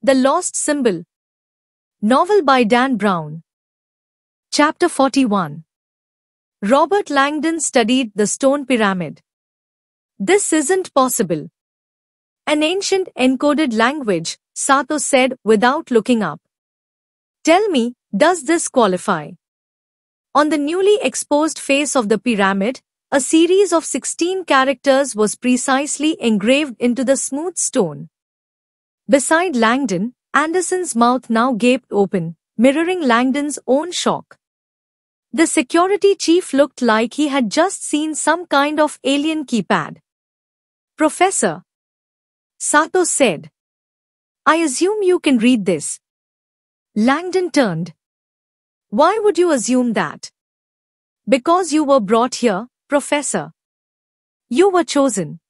The Lost Symbol. Novel by Dan Brown. Chapter 41. Robert Langdon studied the stone pyramid. This isn't possible. An ancient encoded language, Sato said without looking up. Tell me, does this qualify? On the newly exposed face of the pyramid, a series of 16 characters was precisely engraved into the smooth stone. Beside Langdon, Anderson's mouth now gaped open, mirroring Langdon's own shock. The security chief looked like he had just seen some kind of alien keypad. Professor, Sato said, I assume you can read this. Langdon turned. Why would you assume that? Because you were brought here, Professor. You were chosen.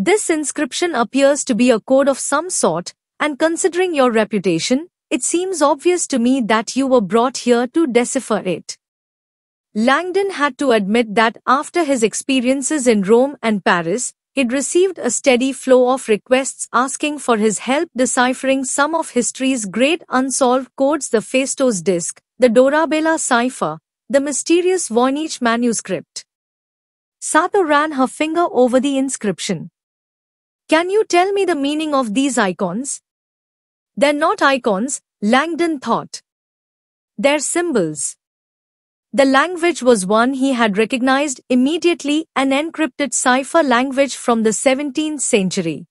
This inscription appears to be a code of some sort, and considering your reputation, it seems obvious to me that you were brought here to decipher it. Langdon had to admit that after his experiences in Rome and Paris, he'd received a steady flow of requests asking for his help deciphering some of history's great unsolved codes the Phaistos disc, the Dorabella cipher, the mysterious Voynich manuscript. Sato ran her finger over the inscription. Can you tell me the meaning of these icons? They're not icons, Langdon thought. They're symbols. The language was one he had recognized immediately an encrypted cipher language from the 17th century.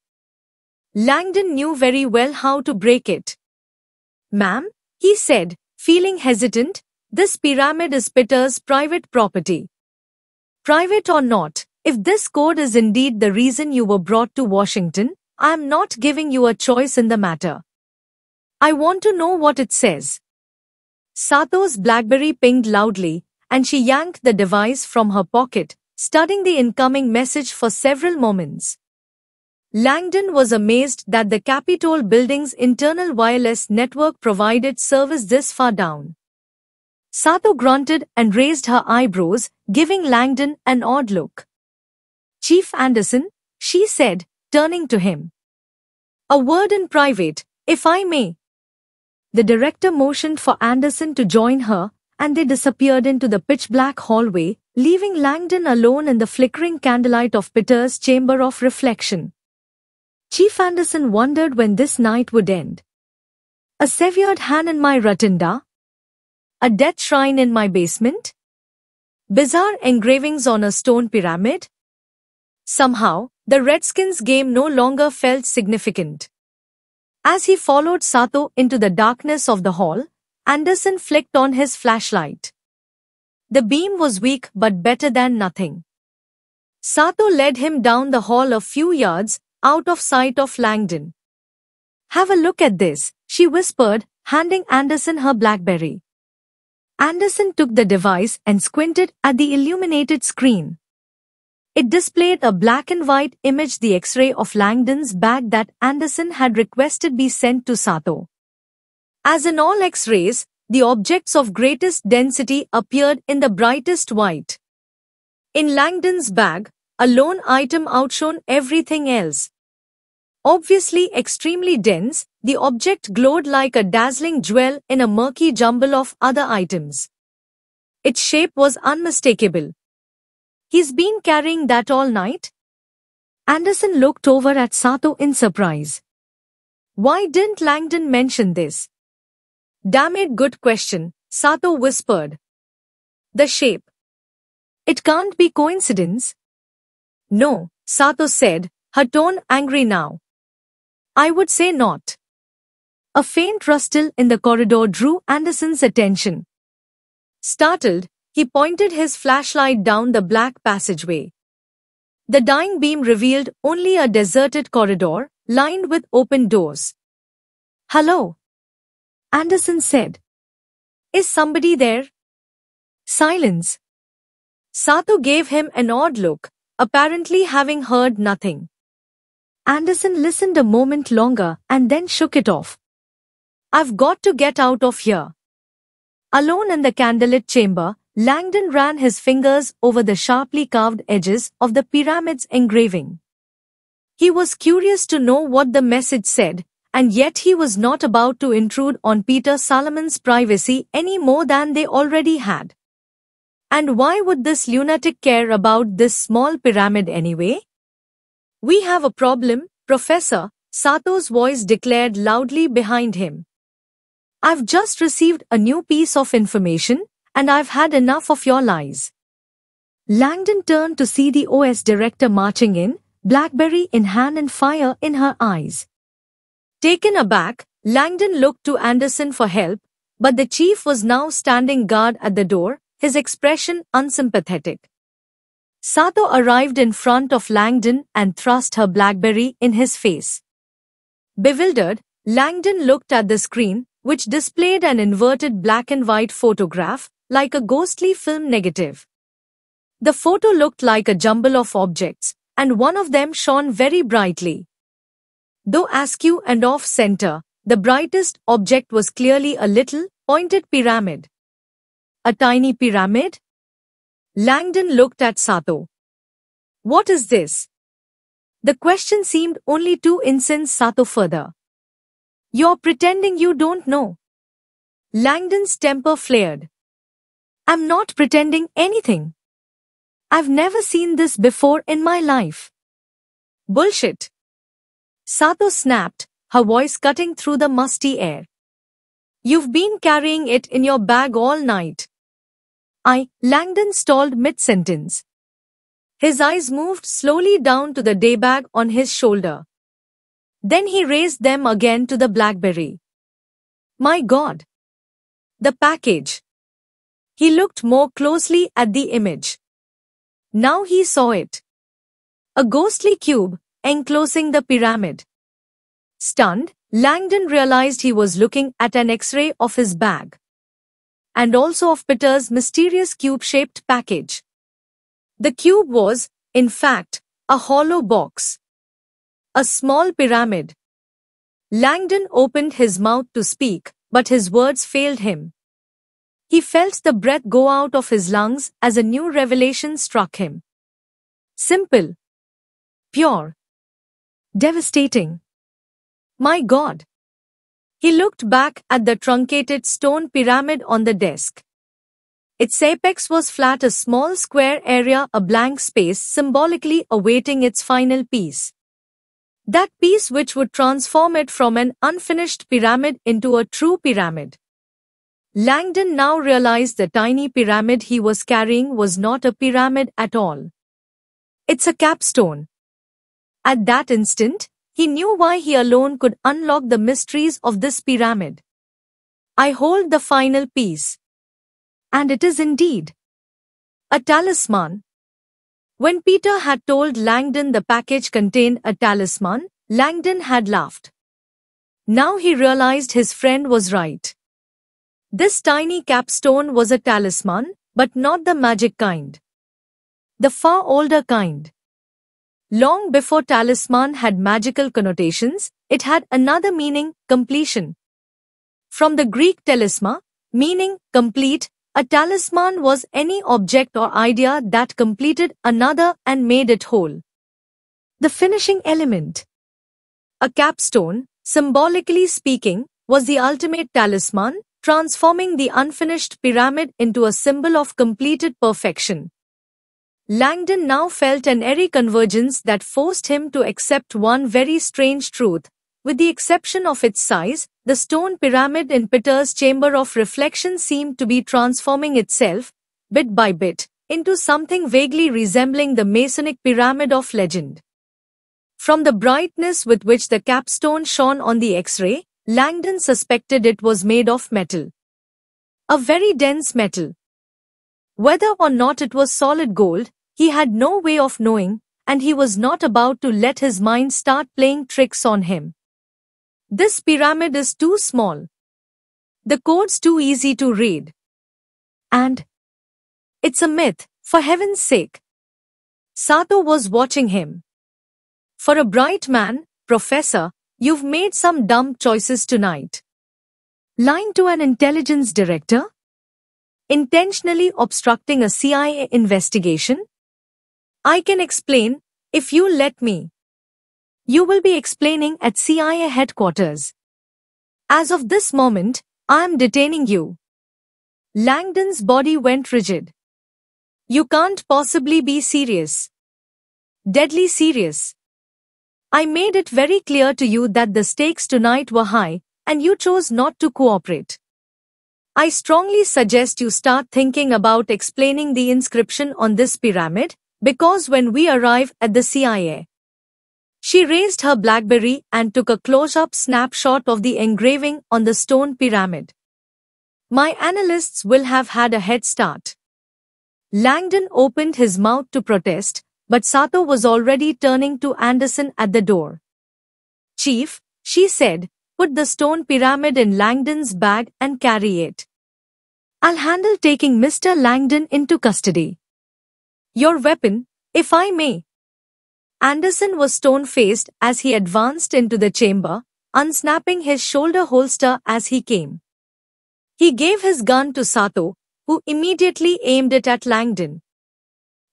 Langdon knew very well how to break it. Ma'am, he said, feeling hesitant, this pyramid is Peter's private property. Private or not, if this code is indeed the reason you were brought to Washington, I am not giving you a choice in the matter. I want to know what it says. Sato's Blackberry pinged loudly, and she yanked the device from her pocket, studying the incoming message for several moments. Langdon was amazed that the Capitol building's internal wireless network provided service this far down. Sato grunted and raised her eyebrows, giving Langdon an odd look. Chief Anderson, she said, turning to him. A word in private, if I may. The director motioned for Anderson to join her, and they disappeared into the pitch-black hallway, leaving Langdon alone in the flickering candlelight of Peter's chamber of reflection. Chief Anderson wondered when this night would end. A severed hand in my rotunda, a death shrine in my basement? Bizarre engravings on a stone pyramid? Somehow, the Redskins game no longer felt significant. As he followed Sato into the darkness of the hall, Anderson flicked on his flashlight. The beam was weak but better than nothing. Sato led him down the hall a few yards, out of sight of Langdon. Have a look at this, she whispered, handing Anderson her Blackberry. Anderson took the device and squinted at the illuminated screen. It displayed a black and white image the X-ray of Langdon's bag that Anderson had requested be sent to Sato. As in all X-rays, the objects of greatest density appeared in the brightest white. In Langdon's bag, a lone item outshone everything else. Obviously extremely dense, the object glowed like a dazzling jewel in a murky jumble of other items. Its shape was unmistakable. He's been carrying that all night? Anderson looked over at Sato in surprise. Why didn't Langdon mention this? Damn it, good question, Sato whispered. The shape. It can't be coincidence. No, Sato said, her tone angry now. I would say not. A faint rustle in the corridor drew Anderson's attention. Startled, he pointed his flashlight down the black passageway. The dying beam revealed only a deserted corridor, lined with open doors. Hello? Anderson said. Is somebody there? Silence. Sato gave him an odd look, apparently having heard nothing. Anderson listened a moment longer and then shook it off. I've got to get out of here. Alone in the candlelit chamber, Langdon ran his fingers over the sharply carved edges of the pyramid's engraving. He was curious to know what the message said, and yet he was not about to intrude on Peter Solomon's privacy any more than they already had. And why would this lunatic care about this small pyramid anyway? We have a problem, Professor, Sato's voice declared loudly behind him. I've just received a new piece of information, and I've had enough of your lies. Langdon turned to see the OS director marching in, Blackberry in hand and fire in her eyes. Taken aback, Langdon looked to Anderson for help, but the chief was now standing guard at the door, his expression unsympathetic. Sato arrived in front of Langdon and thrust her Blackberry in his face. Bewildered, Langdon looked at the screen, which displayed an inverted black and white photograph, like a ghostly film negative. The photo looked like a jumble of objects, and one of them shone very brightly. Though askew and off-center, the brightest object was clearly a little, pointed pyramid. A tiny pyramid? Langdon looked at Sato. What is this? The question seemed only to incense Sato further. You're pretending you don't know. Langdon's temper flared. I'm not pretending anything. I've never seen this before in my life. Bullshit. Sato snapped, her voice cutting through the musty air. You've been carrying it in your bag all night. I, Langdon stalled mid-sentence. His eyes moved slowly down to the daybag on his shoulder. Then he raised them again to the BlackBerry. My God! The package. He looked more closely at the image. Now he saw it. A ghostly cube, enclosing the pyramid. Stunned, Langdon realized he was looking at an X-ray of his bag and also of Peter's mysterious cube-shaped package. The cube was, in fact, a hollow box. A small pyramid. Langdon opened his mouth to speak, but his words failed him. He felt the breath go out of his lungs as a new revelation struck him. Simple. Pure. Devastating. My God. He looked back at the truncated stone pyramid on the desk. Its apex was flat a small square area a blank space symbolically awaiting its final piece. That piece which would transform it from an unfinished pyramid into a true pyramid. Langdon now realized the tiny pyramid he was carrying was not a pyramid at all. It's a capstone. At that instant, he knew why he alone could unlock the mysteries of this pyramid. I hold the final piece. And it is indeed a talisman. When Peter had told Langdon the package contained a talisman, Langdon had laughed. Now he realized his friend was right. This tiny capstone was a talisman, but not the magic kind. The far older kind. Long before talisman had magical connotations, it had another meaning, completion. From the Greek talisma, meaning complete, a talisman was any object or idea that completed another and made it whole. The finishing element. A capstone, symbolically speaking, was the ultimate talisman, transforming the unfinished pyramid into a symbol of completed perfection. Langdon now felt an airy convergence that forced him to accept one very strange truth. With the exception of its size, the stone pyramid in Peter's chamber of reflection seemed to be transforming itself, bit by bit, into something vaguely resembling the Masonic pyramid of legend. From the brightness with which the capstone shone on the X-ray, Langdon suspected it was made of metal. A very dense metal. Whether or not it was solid gold, he had no way of knowing, and he was not about to let his mind start playing tricks on him. This pyramid is too small. The code's too easy to read. And it's a myth, for heaven's sake. Sato was watching him. For a bright man, Professor, you've made some dumb choices tonight. Lying to an intelligence director? Intentionally obstructing a CIA investigation? I can explain, if you let me. You will be explaining at CIA headquarters. As of this moment, I am detaining you. Langdon's body went rigid. You can't possibly be serious. Deadly serious. I made it very clear to you that the stakes tonight were high, and you chose not to cooperate. I strongly suggest you start thinking about explaining the inscription on this pyramid, because when we arrive at the CIA, she raised her Blackberry and took a close-up snapshot of the engraving on the stone pyramid. My analysts will have had a head start. Langdon opened his mouth to protest, but Sato was already turning to Anderson at the door. Chief, she said, put the stone pyramid in Langdon's bag and carry it. I'll handle taking Mr. Langdon into custody. Your weapon, if I may. Anderson was stone-faced as he advanced into the chamber, unsnapping his shoulder holster as he came. He gave his gun to Sato, who immediately aimed it at Langdon.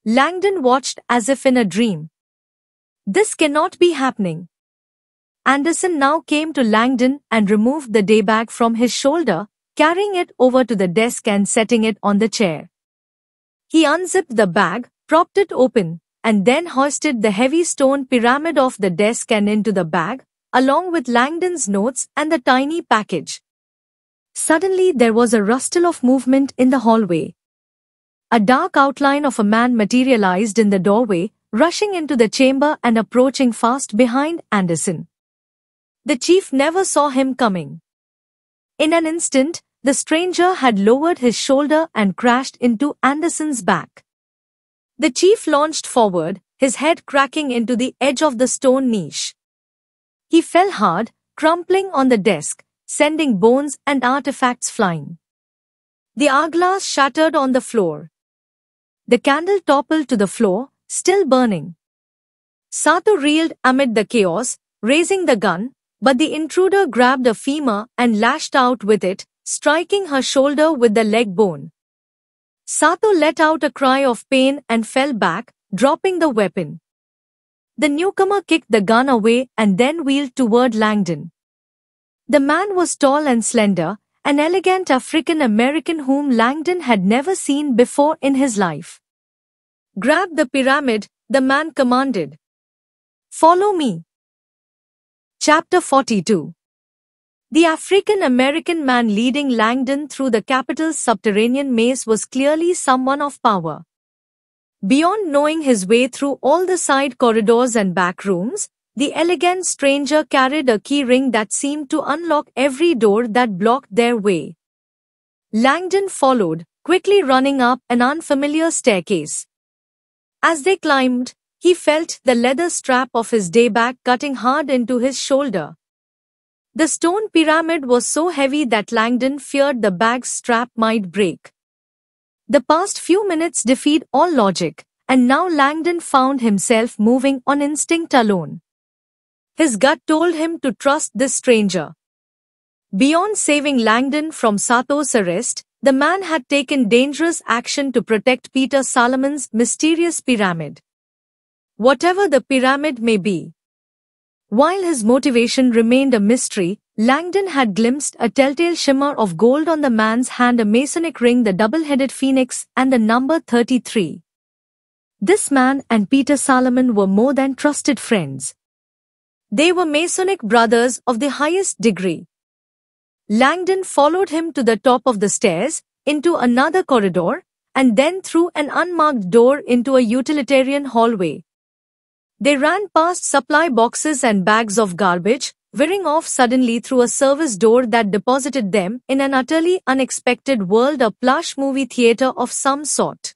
Langdon watched as if in a dream. This cannot be happening. Anderson now came to Langdon and removed the day bag from his shoulder, carrying it over to the desk and setting it on the chair. He unzipped the bag, propped it open, and then hoisted the heavy stone pyramid off the desk and into the bag, along with Langdon's notes and the tiny package. Suddenly there was a rustle of movement in the hallway. A dark outline of a man materialized in the doorway, rushing into the chamber and approaching fast behind Anderson. The chief never saw him coming. In an instant, the stranger had lowered his shoulder and crashed into Anderson's back. The chief launched forward, his head cracking into the edge of the stone niche. He fell hard, crumpling on the desk, sending bones and artifacts flying. The hourglass shattered on the floor. The candle toppled to the floor, still burning. Sato reeled amid the chaos, raising the gun, but the intruder grabbed a femur and lashed out with it, striking her shoulder with the leg bone. Sato let out a cry of pain and fell back, dropping the weapon. The newcomer kicked the gun away and then wheeled toward Langdon. The man was tall and slender, an elegant African American whom Langdon had never seen before in his life. Grab the pyramid, the man commanded. Follow me. Chapter 42 The African American man leading Langdon through the Capitol's subterranean maze was clearly someone of power. Beyond knowing his way through all the side corridors and back rooms, the elegant stranger carried a key ring that seemed to unlock every door that blocked their way. Langdon followed, quickly running up an unfamiliar staircase. As they climbed, he felt the leather strap of his day bag cutting hard into his shoulder. The stone pyramid was so heavy that Langdon feared the bag's strap might break. The past few minutes defied all logic, and now Langdon found himself moving on instinct alone. His gut told him to trust this stranger. Beyond saving Langdon from Sato's arrest, the man had taken dangerous action to protect Peter Solomon's mysterious pyramid. Whatever the pyramid may be. While his motivation remained a mystery, Langdon had glimpsed a telltale shimmer of gold on the man's hand a Masonic ring the double-headed phoenix and the number 33. This man and Peter Solomon were more than trusted friends. They were Masonic brothers of the highest degree. Langdon followed him to the top of the stairs, into another corridor, and then through an unmarked door into a utilitarian hallway. They ran past supply boxes and bags of garbage, veering off suddenly through a service door that deposited them in an utterly unexpected world a plush movie theater of some sort.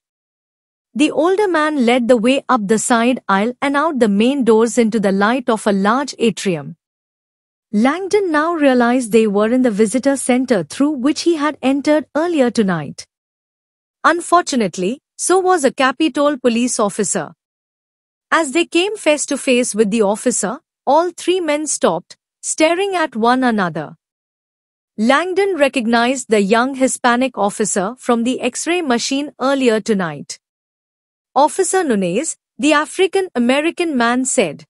The older man led the way up the side aisle and out the main doors into the light of a large atrium. Langdon now realized they were in the visitor center through which he had entered earlier tonight. Unfortunately, so was a Capitol police officer. As they came face to face with the officer, all three men stopped, staring at one another. Langdon recognized the young Hispanic officer from the X-ray machine earlier tonight. Officer Nunez, the African-American man said.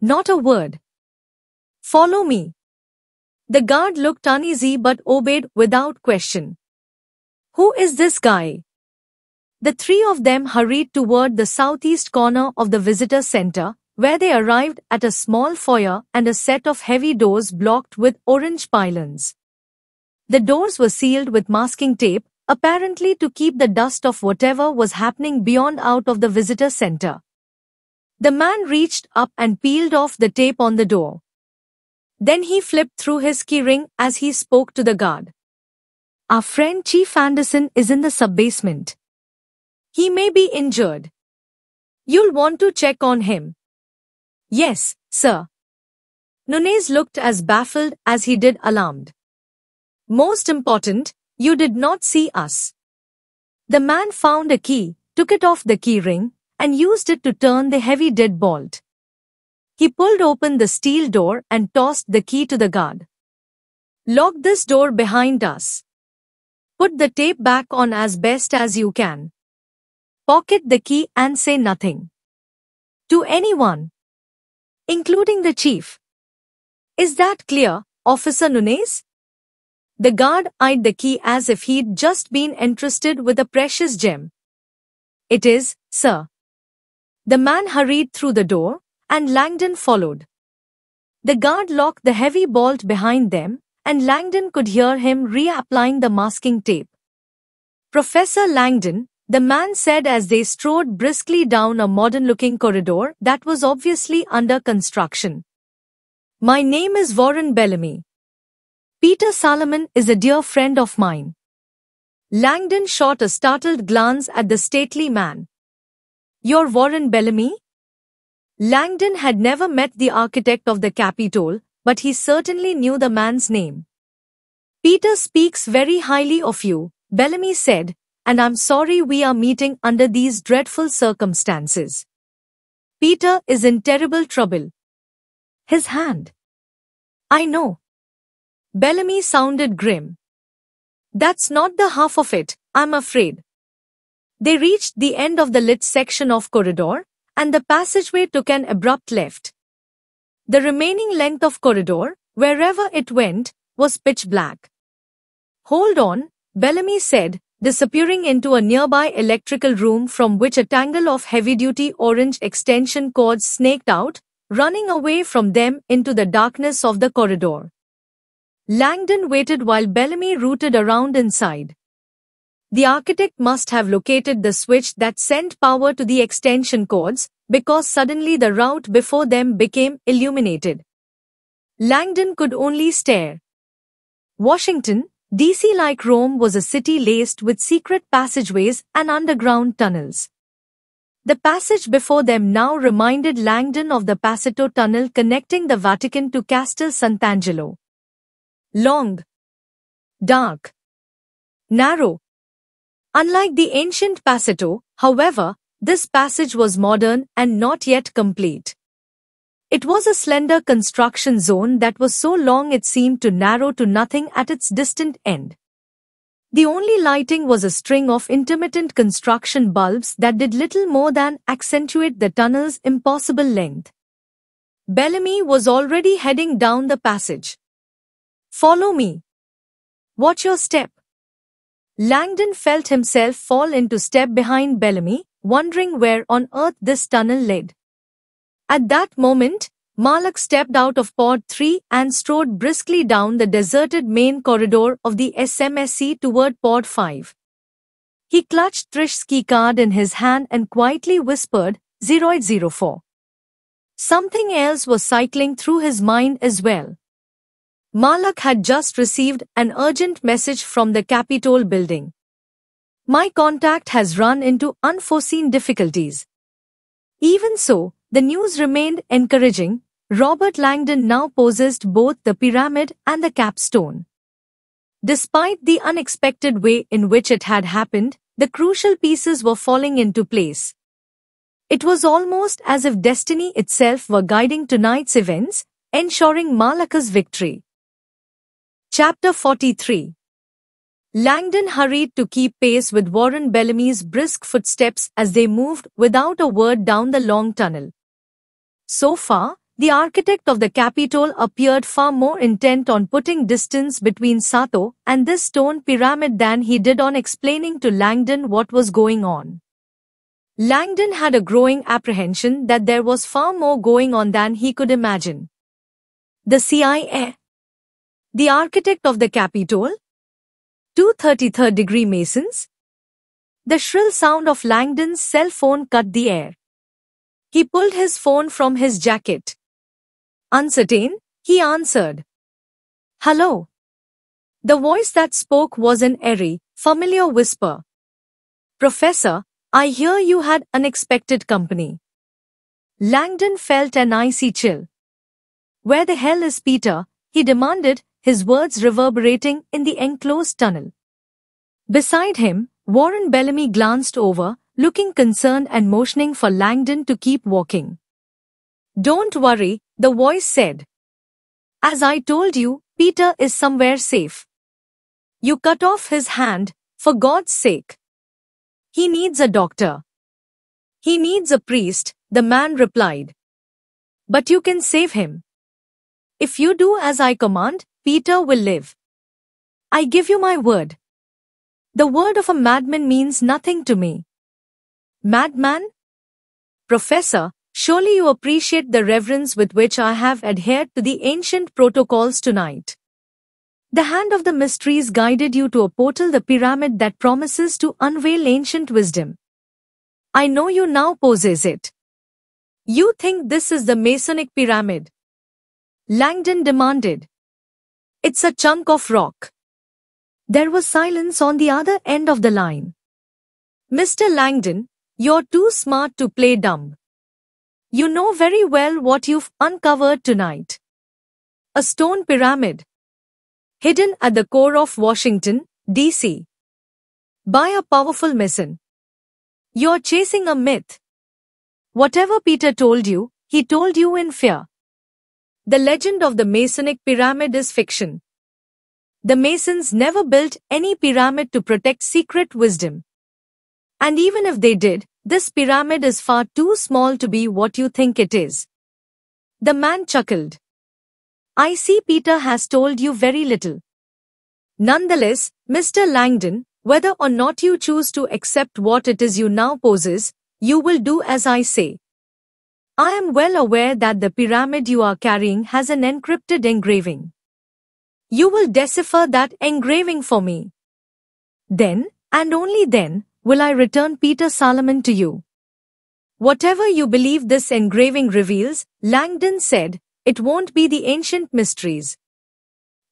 Not a word. Follow me. The guard looked uneasy but obeyed without question. Who is this guy? The three of them hurried toward the southeast corner of the visitor center, where they arrived at a small foyer and a set of heavy doors blocked with orange pylons. The doors were sealed with masking tape, apparently to keep the dust of whatever was happening beyond out of the visitor center. The man reached up and peeled off the tape on the door. Then he flipped through his keyring as he spoke to the guard. Our friend Chief Anderson is in the sub-basement. He may be injured. You'll want to check on him. Yes, sir. Nunez looked as baffled as he did alarmed. Most important, you did not see us. The man found a key, took it off the key ring, and used it to turn the heavy deadbolt. He pulled open the steel door and tossed the key to the guard. Lock this door behind us. Put the tape back on as best as you can. Pocket the key and say nothing. To anyone. Including the chief. Is that clear, Officer Nunez? The guard eyed the key as if he'd just been entrusted with a precious gem. It is, sir. The man hurried through the door, and Langdon followed. The guard locked the heavy bolt behind them, and Langdon could hear him reapplying the masking tape. Professor Langdon, the man said as they strode briskly down a modern-looking corridor that was obviously under construction. My name is Warren Bellamy. Peter Solomon is a dear friend of mine. Langdon shot a startled glance at the stately man. You're Warren Bellamy? Langdon had never met the architect of the Capitol, but he certainly knew the man's name. Peter speaks very highly of you, Bellamy said, and I'm sorry we are meeting under these dreadful circumstances. Peter is in terrible trouble. His hand. I know. Bellamy sounded grim. That's not the half of it, I'm afraid. They reached the end of the lit section of corridor, and the passageway took an abrupt left. The remaining length of corridor, wherever it went, was pitch black. Hold on, Bellamy said, disappearing into a nearby electrical room from which a tangle of heavy-duty orange extension cords snaked out, running away from them into the darkness of the corridor. Langdon waited while Bellamy rooted around inside. The architect must have located the switch that sent power to the extension cords, because suddenly the route before them became illuminated. Langdon could only stare. Washington, D.C. like Rome was a city laced with secret passageways and underground tunnels. The passage before them now reminded Langdon of the Passetto Tunnel connecting the Vatican to Castel Sant'Angelo. Long, dark, narrow, Unlike the ancient Passetto, however, this passage was modern and not yet complete. It was a slender construction zone that was so long it seemed to narrow to nothing at its distant end. The only lighting was a string of intermittent construction bulbs that did little more than accentuate the tunnel's impossible length. Bellamy was already heading down the passage. Follow me. Watch your step. Langdon felt himself fall into step behind Bellamy, wondering where on earth this tunnel led. At that moment, Mal'akh stepped out of pod 3 and strode briskly down the deserted main corridor of the SMSC toward pod 5. He clutched Trish's keycard in his hand and quietly whispered, 0804. Something else was cycling through his mind as well. Mal'akh had just received an urgent message from the Capitol building. My contact has run into unforeseen difficulties. Even so, the news remained encouraging. Robert Langdon now possessed both the pyramid and the capstone. Despite the unexpected way in which it had happened, the crucial pieces were falling into place. It was almost as if destiny itself were guiding tonight's events, ensuring Mal'akh's victory. Chapter 43 Langdon hurried to keep pace with Warren Bellamy's brisk footsteps as they moved without a word down the long tunnel. So far, the architect of the Capitol appeared far more intent on putting distance between Sato and this stone pyramid than he did on explaining to Langdon what was going on. Langdon had a growing apprehension that there was far more going on than he could imagine. The CIA, the architect of the Capitol, two 33rd degree Masons, the shrill sound of Langdon's cell phone cut the air. He pulled his phone from his jacket. Uncertain, he answered. Hello. The voice that spoke was an airy, familiar whisper. Professor, I hear you had unexpected company. Langdon felt an icy chill. Where the hell is Peter? he demanded, his words reverberating in the enclosed tunnel. Beside him, Warren Bellamy glanced over, looking concerned and motioning for Langdon to keep walking. Don't worry, the voice said. As I told you, Peter is somewhere safe. You cut off his hand, for God's sake. He needs a doctor. He needs a priest, the man replied. But you can save him. If you do as I command, Peter will live. I give you my word. The word of a madman means nothing to me. Madman? Professor, surely you appreciate the reverence with which I have adhered to the ancient protocols tonight. The hand of the mysteries guided you to a portal the pyramid that promises to unveil ancient wisdom. I know you now possess it. You think this is the Masonic pyramid? Langdon demanded. It's a chunk of rock. There was silence on the other end of the line. Mr. Langdon, you're too smart to play dumb. You know very well what you've uncovered tonight. A stone pyramid hidden at the core of Washington, D.C. by a powerful mason. You're chasing a myth. Whatever Peter told you, he told you in fear. The legend of the Masonic pyramid is fiction. The Masons never built any pyramid to protect secret wisdom. And even if they did, this pyramid is far too small to be what you think it is. The man chuckled. I see Peter has told you very little. Nonetheless, Mr. Langdon, whether or not you choose to accept what it is you now possess, you will do as I say. I am well aware that the pyramid you are carrying has an encrypted engraving. You will decipher that engraving for me. Then, and only then, will I return Peter Solomon to you. Whatever you believe this engraving reveals, Langdon said, it won't be the ancient mysteries.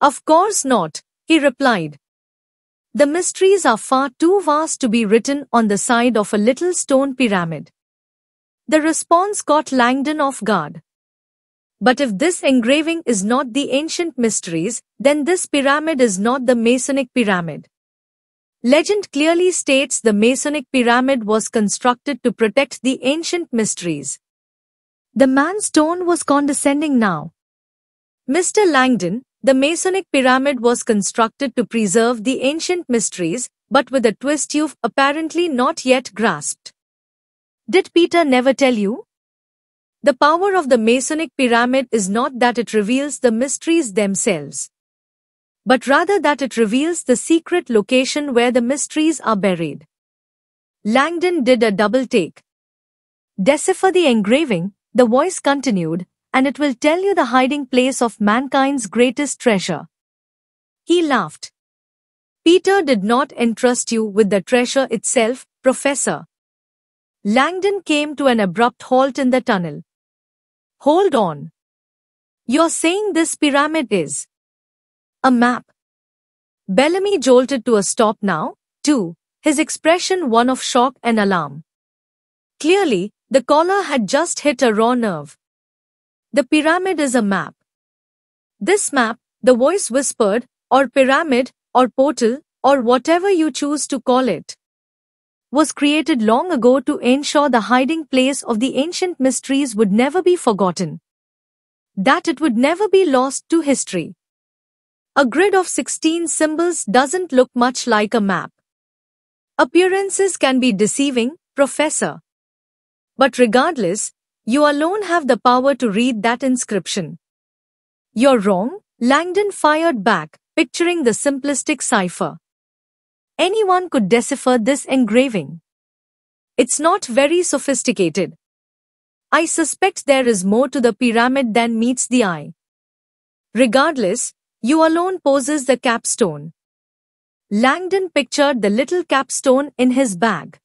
Of course not, he replied. The mysteries are far too vast to be written on the side of a little stone pyramid. The response caught Langdon off guard. But if this engraving is not the ancient mysteries, then this pyramid is not the Masonic pyramid. Legend clearly states the Masonic pyramid was constructed to protect the ancient mysteries. The man's tone was condescending now. Mr. Langdon, the Masonic pyramid was constructed to preserve the ancient mysteries, but with a twist you've apparently not yet grasped. Did Peter never tell you? The power of the Masonic pyramid is not that it reveals the mysteries themselves, but rather that it reveals the secret location where the mysteries are buried. Langdon did a double take. Decipher the engraving, the voice continued, and it will tell you the hiding place of mankind's greatest treasure. He laughed. Peter did not entrust you with the treasure itself, Professor. Langdon came to an abrupt halt in the tunnel. Hold on. You're saying this pyramid is a map. Bellamy jolted to a stop now, too, his expression one of shock and alarm. Clearly, the caller had just hit a raw nerve. The pyramid is a map. This map, the voice whispered, or pyramid, or portal, or whatever you choose to call it, was created long ago to ensure the hiding place of the ancient mysteries would never be forgotten. That it would never be lost to history. A grid of 16 symbols doesn't look much like a map. Appearances can be deceiving, Professor. But regardless, You alone have the power to read that inscription. You're wrong, Langdon fired back, picturing the simplistic cipher. Anyone could decipher this engraving. It's not very sophisticated. I suspect there is more to the pyramid than meets the eye. Regardless, you alone poses the capstone. Langdon pictured the little capstone in his bag.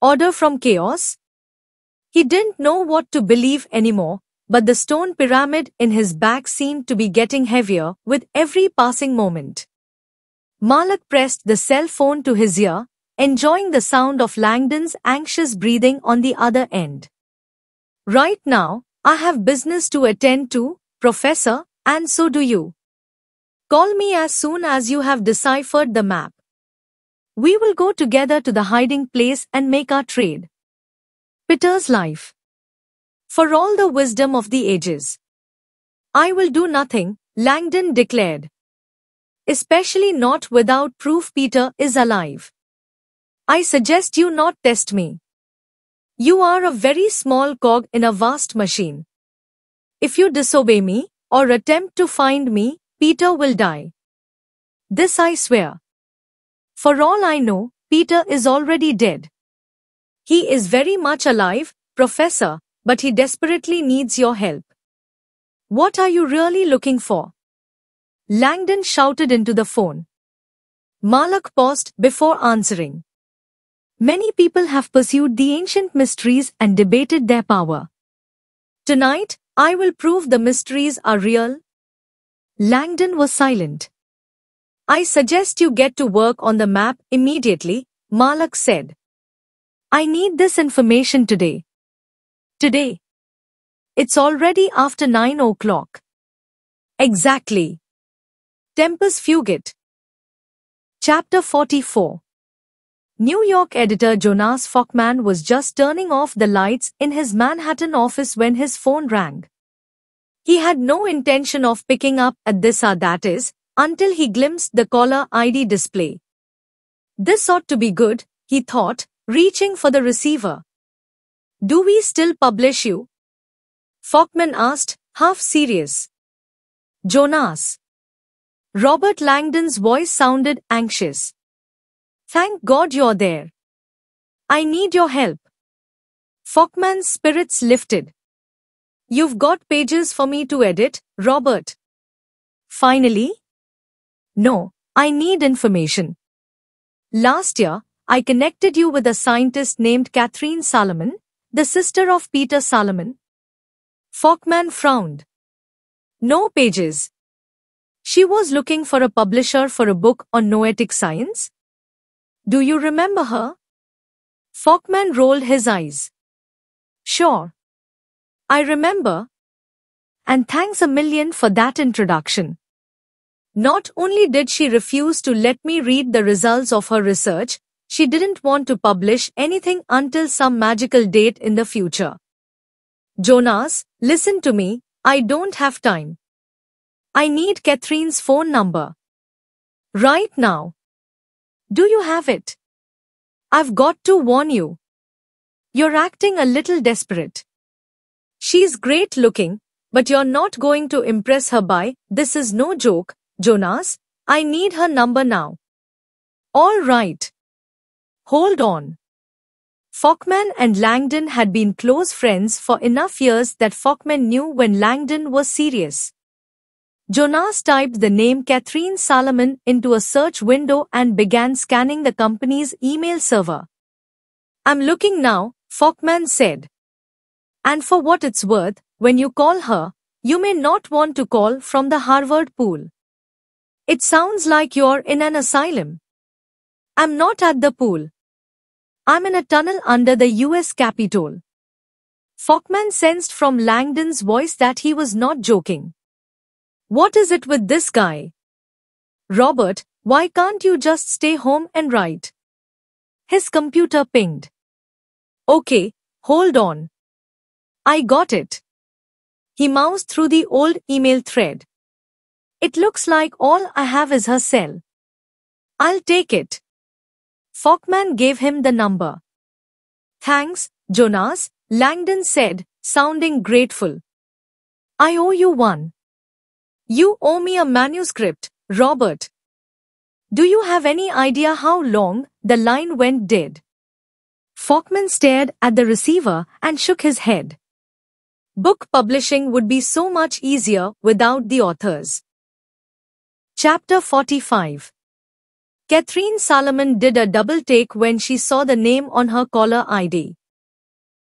Order from chaos? He didn't know what to believe anymore, but the stone pyramid in his bag seemed to be getting heavier with every passing moment. Mal'akh pressed the cell phone to his ear, enjoying the sound of Langdon's anxious breathing on the other end. Right now, I have business to attend to, Professor, and so do you. Call me as soon as you have deciphered the map. We will go together to the hiding place and make our trade. Peter's life. For all the wisdom of the ages. I will do nothing, Langdon declared. Especially not without proof Peter is alive. I suggest you not test me. You are a very small cog in a vast machine. If you disobey me, or attempt to find me, Peter will die. This I swear. For all I know, Peter is already dead. He is very much alive, Professor, but he desperately needs your help. What are you really looking for? Langdon shouted into the phone. Mal'akh paused before answering. Many people have pursued the ancient mysteries and debated their power. Tonight, I will prove the mysteries are real. Langdon was silent. I suggest you get to work on the map immediately, Mal'akh said. I need this information today. Today. It's already after 9 o'clock. Exactly. Tempus Fugit. Chapter 44 New York editor Jonas Faukman was just turning off the lights in his Manhattan office when his phone rang. He had no intention of picking up at this or that is, until he glimpsed the caller ID display. This ought to be good, he thought, reaching for the receiver. Do we still publish you? Faukman asked, half serious. Jonas. Robert Langdon's voice sounded anxious. Thank God you're there. I need your help. Faukman's spirits lifted. You've got pages for me to edit, Robert. Finally? No, I need information. Last year, I connected you with a scientist named Catherine Solomon, the sister of Peter Solomon. Faukman frowned. No pages. She was looking for a publisher for a book on noetic science. Do you remember her? Faukman rolled his eyes. Sure. I remember. And thanks a million for that introduction. Not only did she refuse to let me read the results of her research, she didn't want to publish anything until some magical date in the future. Jonas, listen to me, I don't have time. I need Catherine's phone number. Right now. Do you have it? I've got to warn you. You're acting a little desperate. She's great looking, but you're not going to impress her by, this is no joke, Jonas, I need her number now. All right. Hold on. Faukman and Langdon had been close friends for enough years that Faukman knew when Langdon was serious. Jonas typed the name Catherine Solomon into a search window and began scanning the company's email server. I'm looking now, Faukman said. And for what it's worth, when you call her, you may not want to call from the Harvard pool. It sounds like you're in an asylum. I'm not at the pool. I'm in a tunnel under the US Capitol. Faukman sensed from Langdon's voice that he was not joking. What is it with this guy? Robert, why can't you just stay home and write? His computer pinged. Okay, hold on. I got it. He moused through the old email thread. It looks like all I have is her cell. I'll take it. Faukman gave him the number. Thanks, Jonas, Langdon said, sounding grateful. I owe you one. You owe me a manuscript, Robert. Do you have any idea how long the line went dead? Faukman stared at the receiver and shook his head. Book publishing would be so much easier without the authors. Chapter 45 Catherine Solomon did a double take when she saw the name on her caller ID.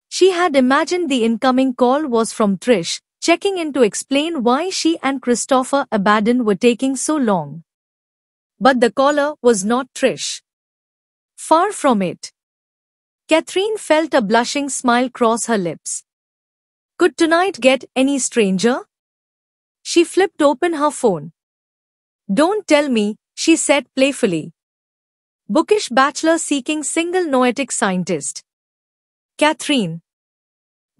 She had imagined the incoming call was from Trish, checking in to explain why she and Christopher Abaddon were taking so long. But the caller was not Trish. Far from it. Catherine felt a blushing smile cross her lips. Could tonight get any stranger? She flipped open her phone. Don't tell me, she said playfully. Bookish bachelor seeking single noetic scientist. Catherine.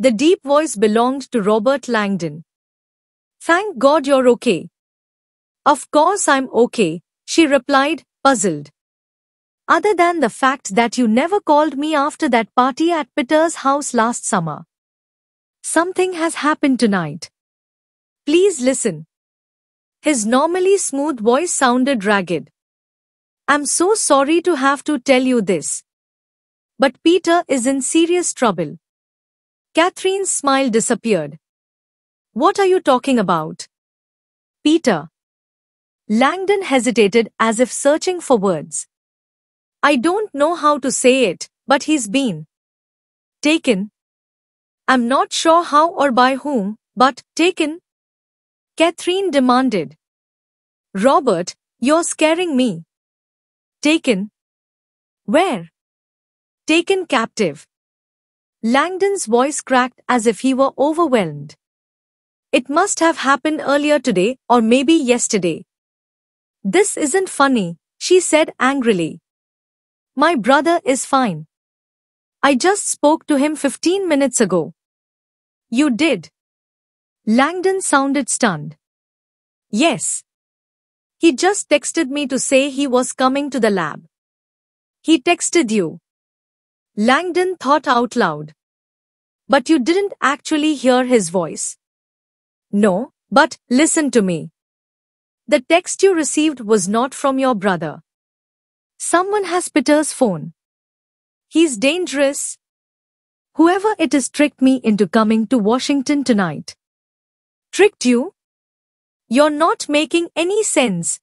The deep voice belonged to Robert Langdon. Thank God you're okay. Of course I'm okay, she replied, puzzled. Other than the fact that you never called me after that party at Peter's house last summer. Something has happened tonight. Please listen. His normally smooth voice sounded ragged. I'm so sorry to have to tell you this. But Peter is in serious trouble. Catherine's smile disappeared. What are you talking about? Peter. Langdon hesitated as if searching for words. I don't know how to say it, but he's been taken. I'm not sure how or by whom, but taken. Catherine demanded. Robert, you're scaring me. Taken. Where? Taken captive. Langdon's voice cracked as if he were overwhelmed. It must have happened earlier today or maybe yesterday. This isn't funny, she said angrily. My brother is fine. I just spoke to him 15 minutes ago. You did. Langdon sounded stunned. Yes. He just texted me to say he was coming to the lab. He texted you. Langdon thought out loud. But you didn't actually hear his voice. No, but listen to me. The text you received was not from your brother. Someone has Peter's phone. He's dangerous. Whoever it is tricked me into coming to Washington tonight. Tricked you? You're not making any sense.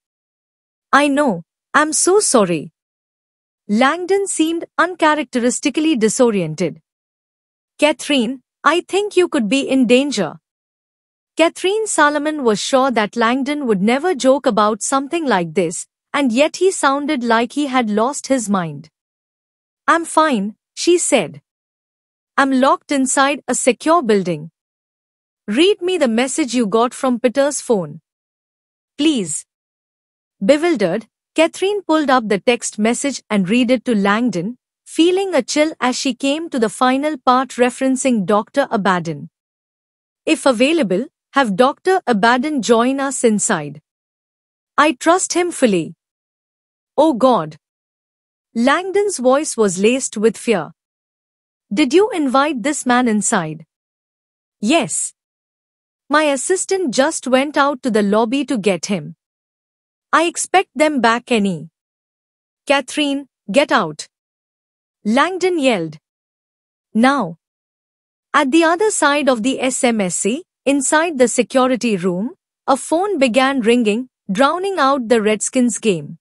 I know, I'm so sorry. Langdon seemed uncharacteristically disoriented. Catherine, I think you could be in danger. Catherine Solomon was sure that Langdon would never joke about something like this, and yet he sounded like he had lost his mind. I'm fine, she said. I'm locked inside a secure building. Read me the message you got from Peter's phone. Please. Bewildered, Catherine pulled up the text message and read it to Langdon, feeling a chill as she came to the final part referencing Dr. Abaddon. If available, have Dr. Abaddon join us inside. I trust him fully. Oh God. Langdon's voice was laced with fear. Did you invite this man inside? Yes. My assistant just went out to the lobby to get him. I expect them back any. Catherine, get out. Langdon yelled. Now. At the other side of the SMSC, inside the security room, a phone began ringing, drowning out the Redskins game.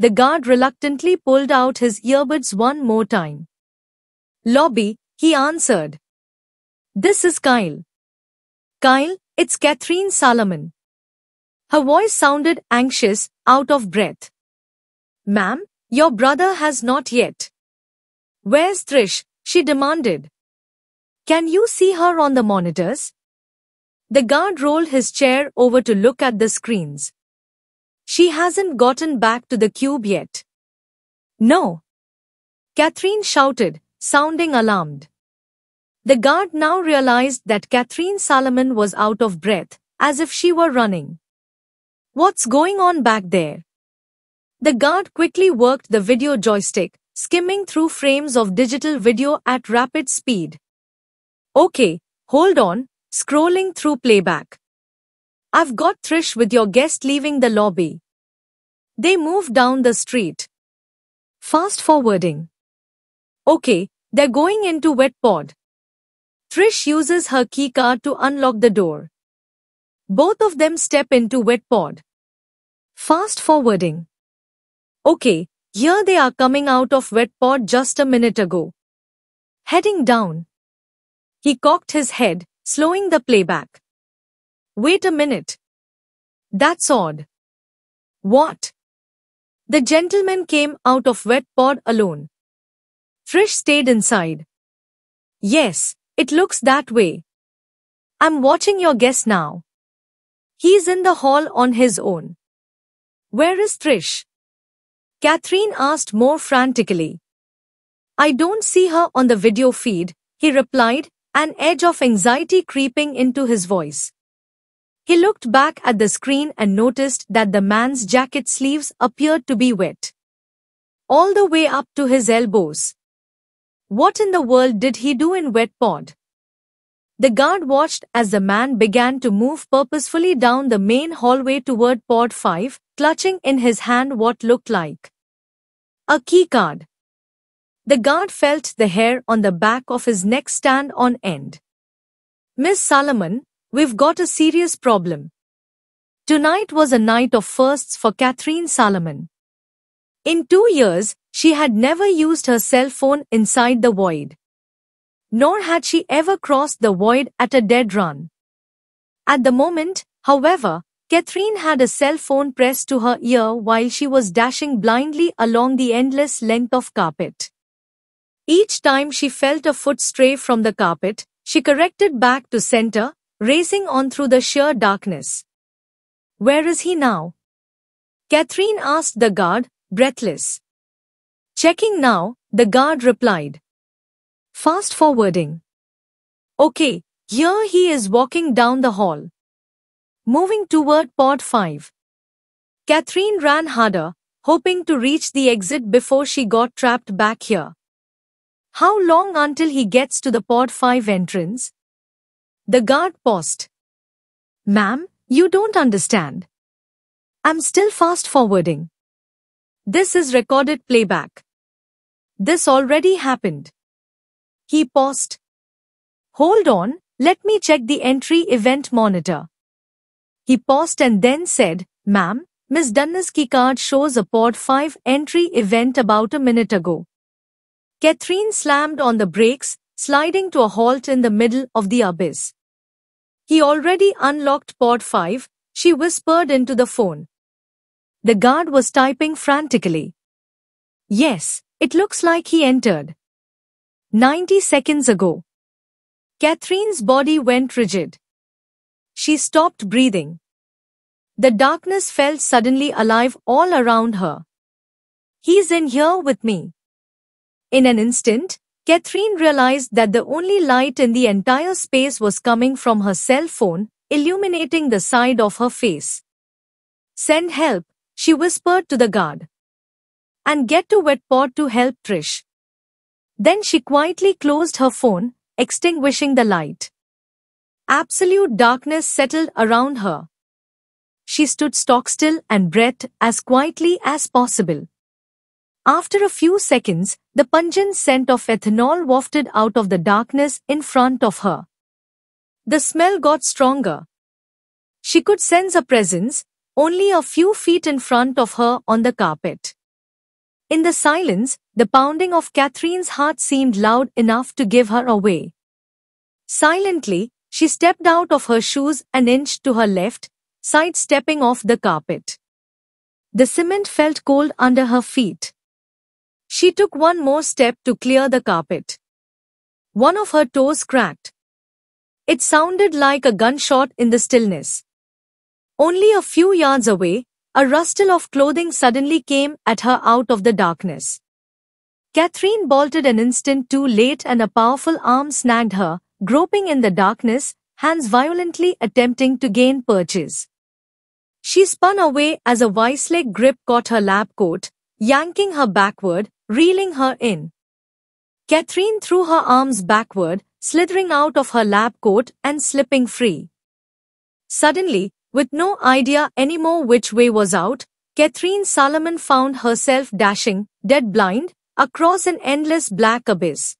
The guard reluctantly pulled out his earbuds one more time. Lobby, he answered. This is Kyle. Kyle, it's Catherine Solomon. Her voice sounded anxious, out of breath. Ma'am, your brother has not yet. Where's Trish? she demanded. Can you see her on the monitors? The guard rolled his chair over to look at the screens. She hasn't gotten back to the cube yet. No. Catherine shouted, sounding alarmed. The guard now realized that Catherine Solomon was out of breath, as if she were running. What's going on back there? The guard quickly worked the video joystick, skimming through frames of digital video at rapid speed. Okay, Hold on, scrolling through playback. I've got Trish with your guest leaving the lobby. They move down the street. Fast forwarding. Okay, they're going into wet pod. Trish uses her keycard to unlock the door. Both of them step into wet pod. Fast forwarding. Okay, here they are coming out of wet pod just a minute ago. Heading down. He cocked his head, slowing the playback. Wait a minute. That's odd. What? The gentleman came out of wet pod alone. Trish stayed inside. Yes, it looks that way. I'm watching your guest now. He's in the hall on his own. Where is Trish? Catherine asked more frantically. I don't see her on the video feed, he replied, an edge of anxiety creeping into his voice. He looked back at the screen and noticed that the man's jacket sleeves appeared to be wet. All the way up to his elbows. What in the world did he do in wet pod? The guard watched as the man began to move purposefully down the main hallway toward pod 5, clutching in his hand what looked like a key card. The guard felt the hair on the back of his neck stand on end. Miss Solomon, we've got a serious problem. Tonight was a night of firsts for Catherine Solomon. In two years, she had never used her cell phone inside the void. Nor had she ever crossed the void at a dead run. At the moment, however, Catherine had a cell phone pressed to her ear while she was dashing blindly along the endless length of carpet. Each time she felt a foot stray from the carpet, she corrected back to center, racing on through the sheer darkness. Where is he now? Catherine asked the guard, breathless. Checking now, the guard replied. Fast forwarding. Okay, here he is walking down the hall. Moving toward pod 5. Catherine ran harder, hoping to reach the exit before she got trapped back here. How long until he gets to the pod 5 entrance? The guard paused. Ma'am, you don't understand. I'm still fast forwarding. This is recorded playback. This already happened. He paused. Hold on, let me check the entry event monitor. He paused and then said, Ma'am, Miss Dunne's key card shows a pod 5 entry event about a minute ago. Catherine slammed on the brakes, sliding to a halt in the middle of the abyss. He already unlocked pod 5, she whispered into the phone. The guard was typing frantically. Yes, it looks like he entered. 90 seconds ago. Catherine's body went rigid. She stopped breathing. The darkness felt suddenly alive all around her. He's in here with me. In an instant, Catherine realized that the only light in the entire space was coming from her cell phone, illuminating the side of her face. Send help, she whispered to the guard. And get to wet pod to help Trish. Then she quietly closed her phone, extinguishing the light. Absolute darkness settled around her. She stood stock still and breathed as quietly as possible. After a few seconds, the pungent scent of ethanol wafted out of the darkness in front of her. The smell got stronger. She could sense a presence, only a few feet in front of her on the carpet. In the silence, the pounding of Catherine's heart seemed loud enough to give her away. Silently, she stepped out of her shoes an inch to her left, sidestepping off the carpet. The cement felt cold under her feet. She took one more step to clear the carpet. One of her toes cracked. It sounded like a gunshot in the stillness. Only a few yards away, a rustle of clothing suddenly came at her out of the darkness. Catherine bolted an instant too late and a powerful arm snagged her, groping in the darkness, hands violently attempting to gain purchase. She spun away as a vice-leg grip caught her lab coat, yanking her backward, reeling her in. Catherine threw her arms backward, slithering out of her lab coat and slipping free. Suddenly, with no idea anymore which way was out, Catherine Solomon found herself dashing, dead blind, across an endless black abyss.